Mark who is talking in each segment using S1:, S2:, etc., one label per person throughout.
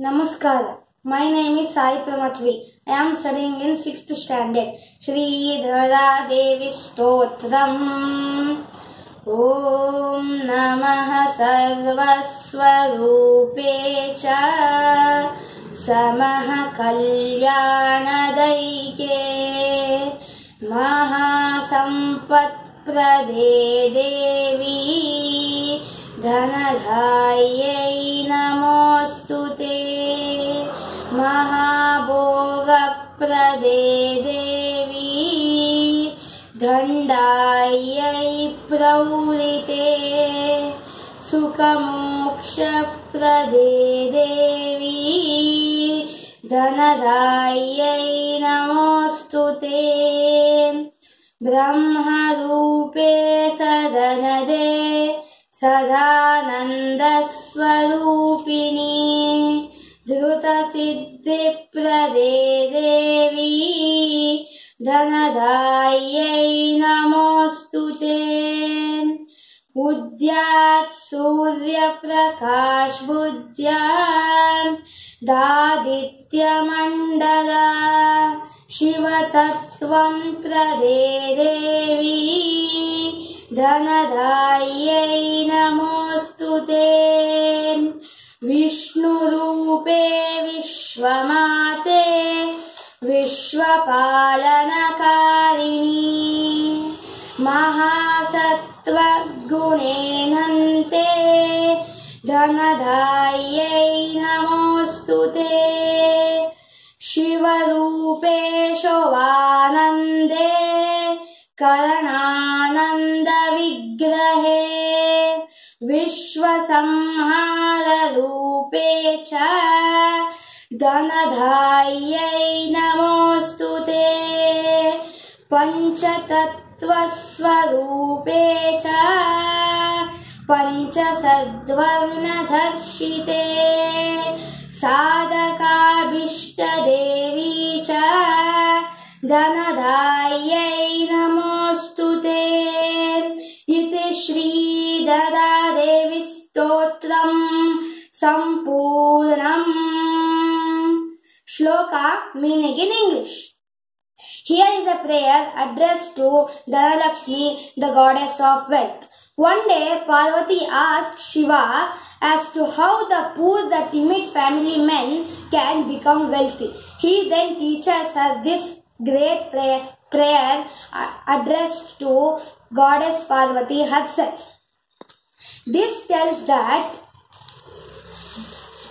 S1: Namaskara. My name is Sai Pramatvi. I am studying in 6th standard. Shri Dhara Devi Stotram. ॐ नमः सर्वस्वरूपे च समः कल्याणदैके महासम्पत्प्रदे धनधायै नमोऽस्तु ते। महाभोगप्रदे देवी। दण्डायै प्रौलिते सुखमोक्षप्रदे देवी। धनदायै नमोऽस्तु ते। ब्रह्मरूपे सदनदे सदानन्दस्वरूपिणी। धृतसिद्धिप्रदे देवी धनदायै नमोऽस्तु ते। उद्यात् सूर्यप्रकाशबुद्ध्या दादित्यमण्डला। शिवतत्त्वं देवी धनदायै विष्णुरूपे विश्वमाते विश्वपालनकारिणी महासत्त्वगुणेनन्ते धनधायै नमोऽस्तु ते शिवरूपे शोवानन्दे करणानन्दविग्रहे विश्वसंहाररूपे च धनधायै नमोऽस्तु ते। पञ्चतत्त्वस्वरूपे च पञ्चसद्वर्णधर्षिते साधकाभीष्टदेवी च धनधायै Purnam. Shloka meaning in English. Here is a prayer addressed to Dhanalakshmi, the goddess of wealth. One day, Parvati asked Shiva as to how the poor, the timid family men can become wealthy. He then teaches her this great prayer, prayer addressed to goddess Parvati herself. This tells that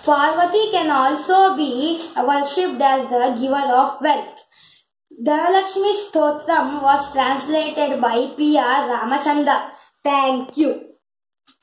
S1: Parvati can also be worshipped as the giver of wealth. Dhanalakshmi Stotram was translated by P.R. Ramachandra. Thank you.